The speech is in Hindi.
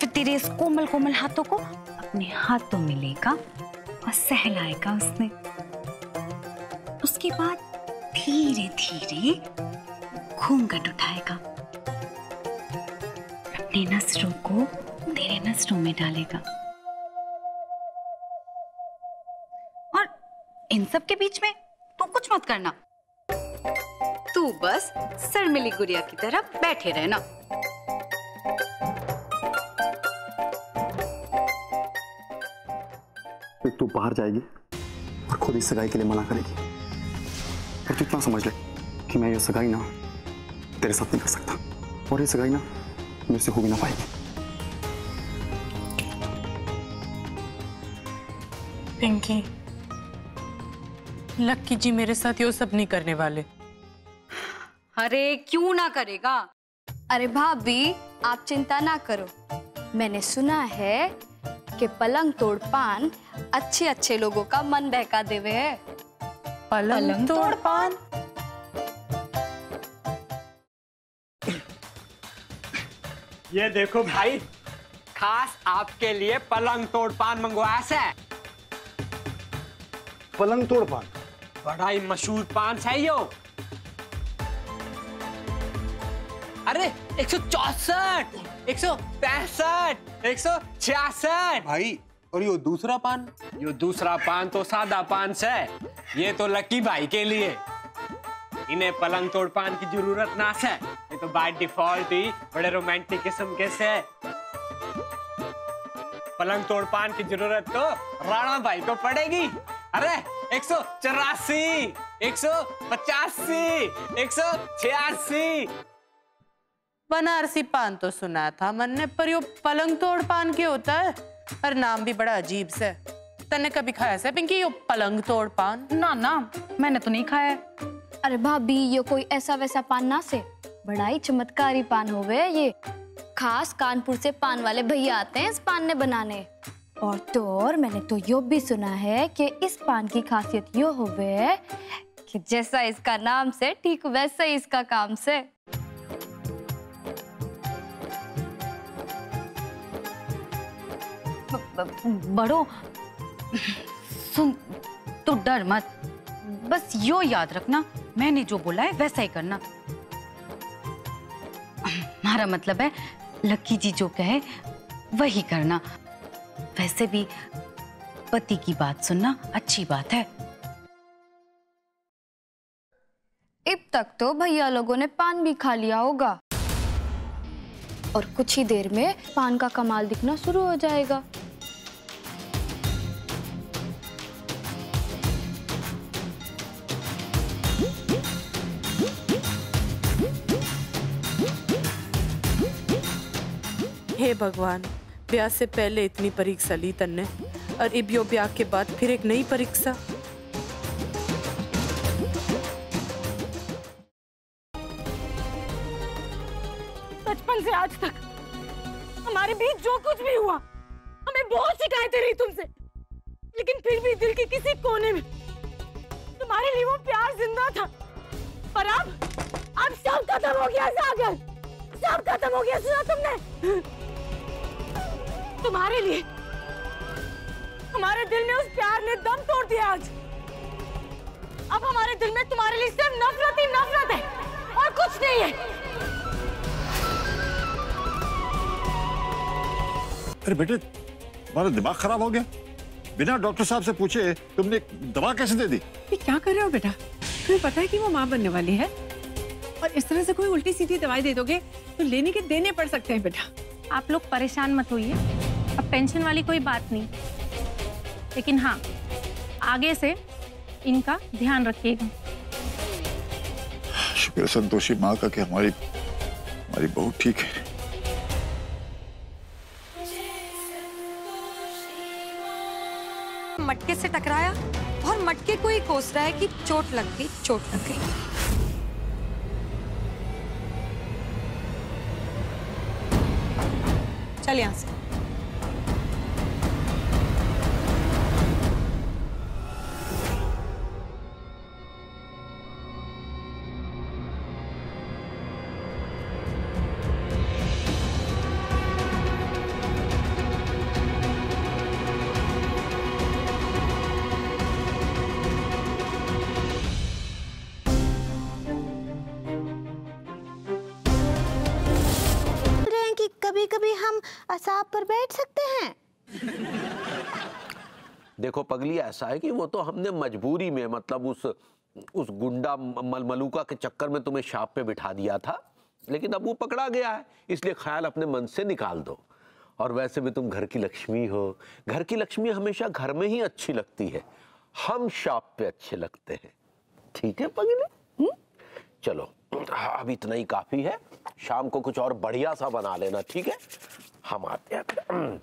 फिर तेरे इस कोमल कोमल हाथों को अपने हाथों में लेगा और सहलाएगा उसने। उसके बाद धीरे धीरे घूंघट उठाएगा। अपने नसरों को तेरे नसरों में डालेगा। और इन सब के बीच में तू कुछ मत करना। तू बस शर्मिली गुड़िया की तरह बैठे रहना। फिर तू बाहर जाएगी और खुद ही सगाई के लिए मना करेगी। और तू इतना समझ ले कि मैं ये सगाई ना तेरे साथ नहीं कर सकता। और ये सगाई ना मेरे से हो भी ना पाएगी। पिंकी लक्की जी मेरे साथ ये सब नहीं करने वाले। अरे क्यों ना करेगा? अरे भाभी आप चिंता ना करो। मैंने सुना है कि पलंग तोड़ पान अच्छे अच्छे लोगों का मन बहका देवे है। पलंग तोड़ पान ये देखो भाई खास आपके लिए पलंग तोड़ पान मंगवाया से। पलंग तोड़ पान बड़ा ही मशहूर पान है। यो अरे एक सौ चौसठ एक सौ पैंसठ एक सौ छियासठ। भाई और ये दूसरा पान? यो दूसरा पान तो सादा पान से ये तो लकी भाई के लिए। इन्हें पलंग तोड़ पान की ज़रूरत ना से ये तो बाय डिफ़ॉल्ट ही बड़े रोमांटिक किस्म के से पलंग तोड़ पान की ज़रूरत तो राणा भाई को पड़ेगी। अरे एक सौ चौरासी एक सौ पचासी एक सौ छियासी। बनारसी पान तो सुना था मन ने पर यो पलंग तोड़ पान के होता है और नाम भी बड़ा अजीब से तने कभी खाया से पिंकी यो पलंग तोड़ पान? ना ना मैंने तो नहीं खाया। अरे भाभी ये कोई ऐसा वैसा पान ना से बड़ा ही चमत्कारी पान होवे ये। खास कानपुर से पान वाले भैया आते हैं इस पान ने बनाने। और तो और मैंने तो यो भी सुना है कि इस पान की खासियत यो होवे कि जैसा इसका नाम से ठीक वैसा ही इसका काम से। बड़ो, सुन, तू डर मत। बस यो याद रखना, मैंने जो बोला है वैसा ही करना। हमारा मतलब है, लक्की जी जो कहे, वही करना। वैसे भी पति की बात सुनना अच्छी बात है। इब तक तो भैया लोगों ने पान भी खा लिया होगा। और कुछ ही देर में पान का कमाल दिखना शुरू हो जाएगा। हे भगवान, ब्याह से पहले इतनी परीक्षा ली तन्ने, और अब यो ब्याह के बाद फिर एक नई परीक्षा। बचपन से आज तक, हमारे बीच जो कुछ भी हुआ, हमें बहुत शिकायतें रही तुमसे। लेकिन फिर भी दिल के किसी कोने में, तुम्हारे लिए वो प्यार ज़िंदा था। पर अब अब सब खत्म हो गया, सागर। सब खत्म हो गया, सुना तुमने? तुम्हारे लिए। हमारे दिल में उस प्यार ने दम तोड़ दिया आज। अब हमारे दिल में तुम्हारे लिए सिर्फ़ नफरत ही नफरत है और कुछ नहीं है। अरे बेटे तुम्हारा दिमाग खराब हो गया। बिना डॉक्टर साहब से पूछे तुमने दवा कैसे दे दी? ये क्या कर रहे हो बेटा? तुम्हें पता है कि वो माँ बनने वाली है? और इस तरह से कोई उल्टी सीधी दवाई दे दोगे तो लेने के देने पड़ सकते हैं बेटा। आप लोग परेशान मत होइए। अब टेंशन वाली कोई बात नहीं। लेकिन हाँ आगे से इनका ध्यान रखिएगा। शुक्र संतोषी माँ का कि हमारी हमारी बहू ठीक है। मटके से टकराया और मटके को ही कोस रहा है कि चोट लग गई चोट लग गई। चल यहाँ से। कभी कभी हम असाब पर बैठ सकते हैं। देखो पगली ऐसा है कि वो तो हमने मजबूरी में मतलब उस उस गुंडा मल मलूका के चक्कर में तुम्हें शाप पे बिठा दिया था लेकिन अब वो पकड़ा गया है इसलिए ख्याल अपने मन से निकाल दो। और वैसे भी तुम घर की लक्ष्मी हो घर की लक्ष्मी हमेशा घर में ही अच्छी लगती है हम शाप पे अच्छे लगते हैं। ठीक है पगली? हम्म? चलो अब इतना ही काफ़ी है। शाम को कुछ और बढ़िया सा बना लेना ठीक है? हम आते हैं।